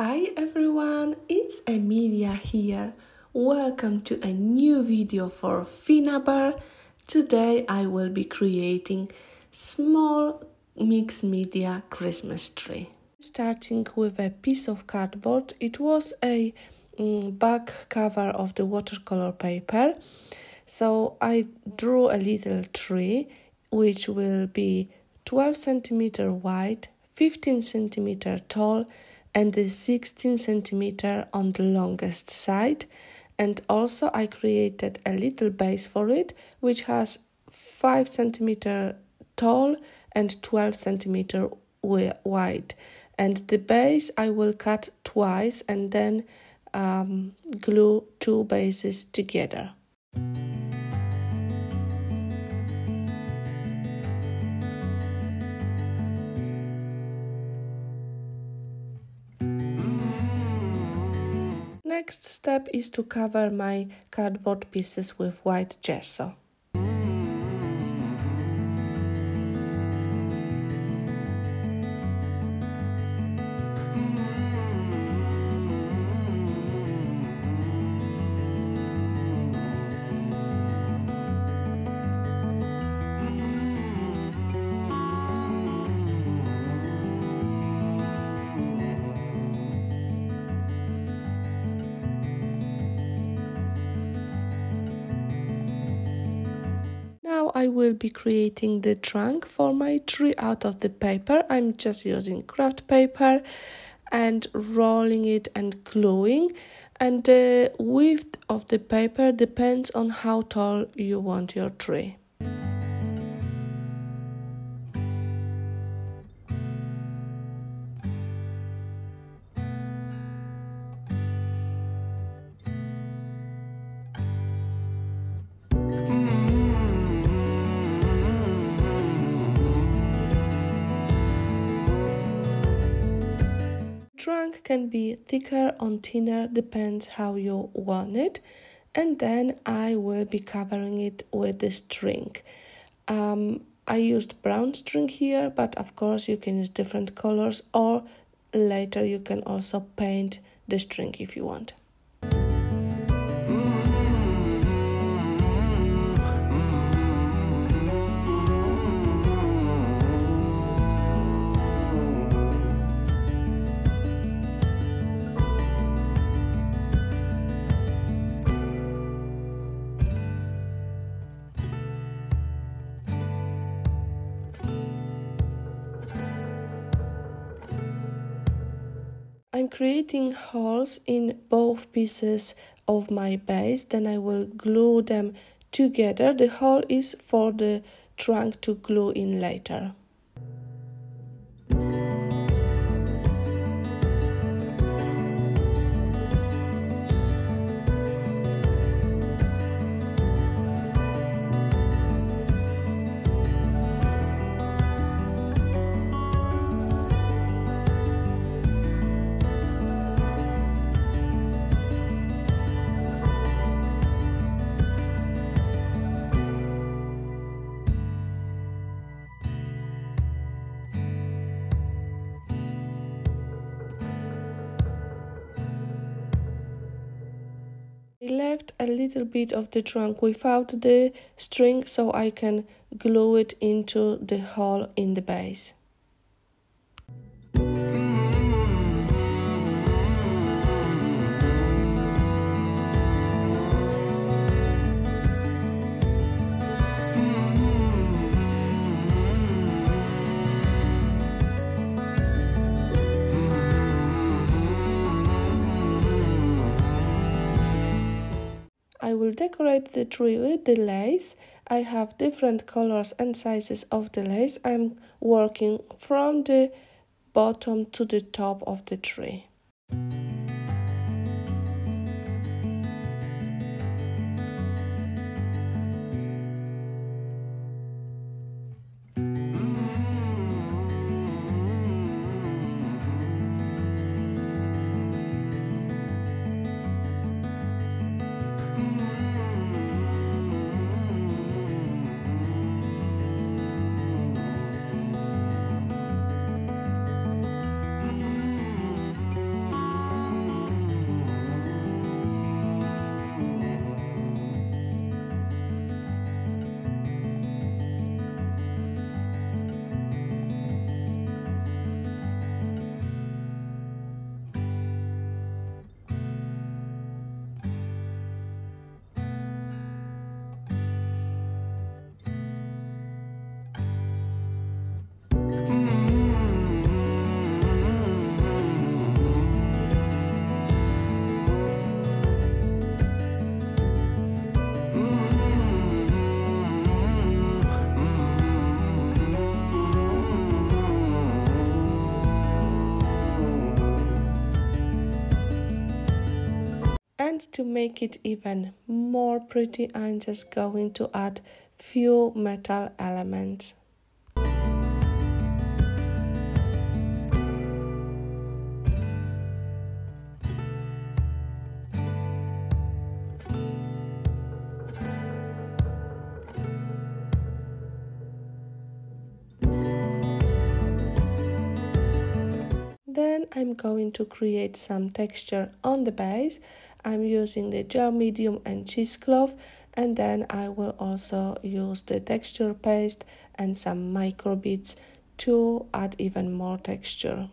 Hi everyone, it's Emilia here. Welcome to a new video for Finnabair. Today I will be creating small mixed media Christmas tree. Starting with a piece of cardboard, it was a um, back cover of the watercolor paper. So I drew a little tree which will be 12 centimeter wide, 15 centimeter tall and the 16 centimeter on the longest side and also I created a little base for it which has 5 centimeter tall and 12 centimeter wide and the base I will cut twice and then um, glue two bases together. Next step is to cover my cardboard pieces with white gesso. I will be creating the trunk for my tree out of the paper. I'm just using craft paper and rolling it and gluing and the width of the paper depends on how tall you want your tree. Trunk can be thicker or thinner depends how you want it. And then I will be covering it with the string. Um, I used brown string here but of course you can use different colors or later you can also paint the string if you want Creating holes in both pieces of my base then I will glue them together. The hole is for the trunk to glue in later I left a little bit of the trunk without the string so I can glue it into the hole in the base. Decorate the tree with the lace. I have different colors and sizes of the lace. I'm working from the bottom to the top of the tree. And to make it even more pretty, I'm just going to add few metal elements. Then I'm going to create some texture on the base. I'm using the gel medium and cheesecloth and then I will also use the texture paste and some micro beads to add even more texture.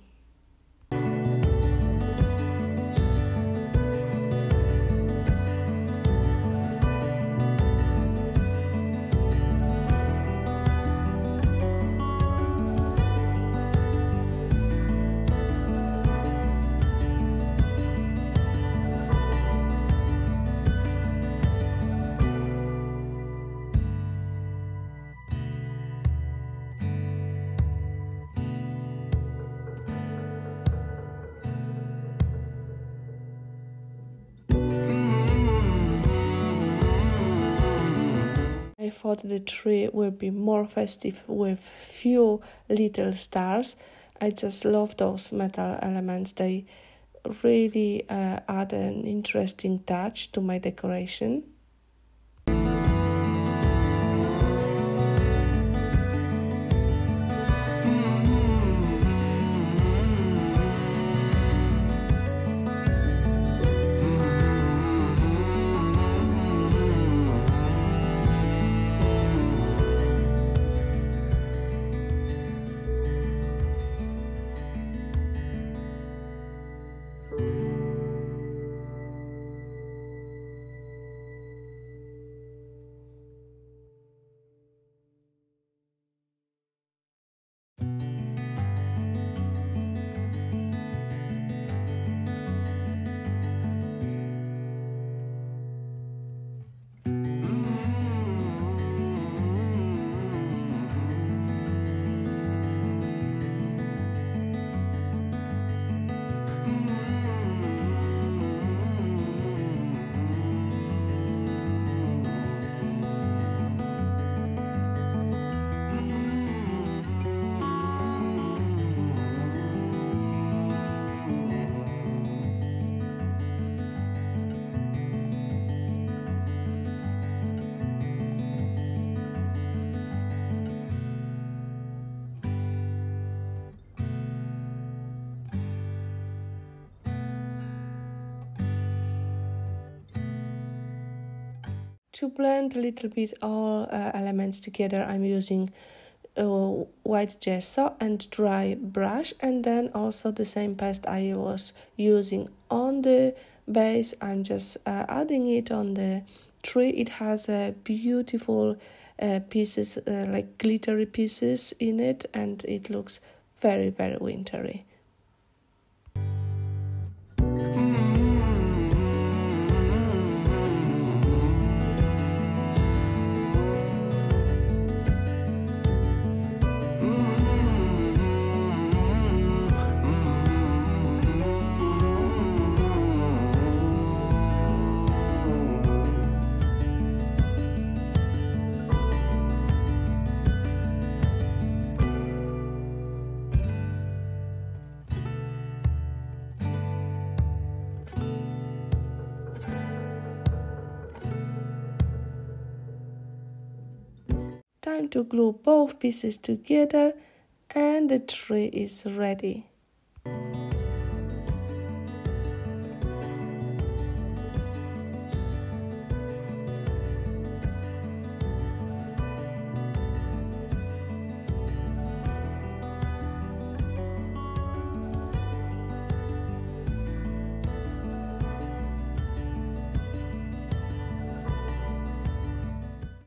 I thought the tree will be more festive with few little stars. I just love those metal elements. They really uh, add an interesting touch to my decoration. To blend a little bit all uh, elements together, I'm using uh, white gesso and dry brush and then also the same paste I was using on the base. I'm just uh, adding it on the tree. It has a beautiful uh, pieces, uh, like glittery pieces in it and it looks very, very wintry. Time to glue both pieces together and the tree is ready.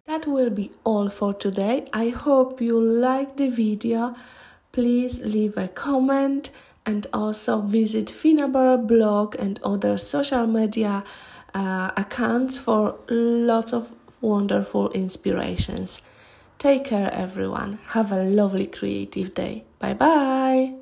That will be all for today. I hope you like the video. Please leave a comment and also visit Finnabair blog and other social media uh, accounts for lots of wonderful inspirations. Take care, everyone. Have a lovely creative day. Bye bye.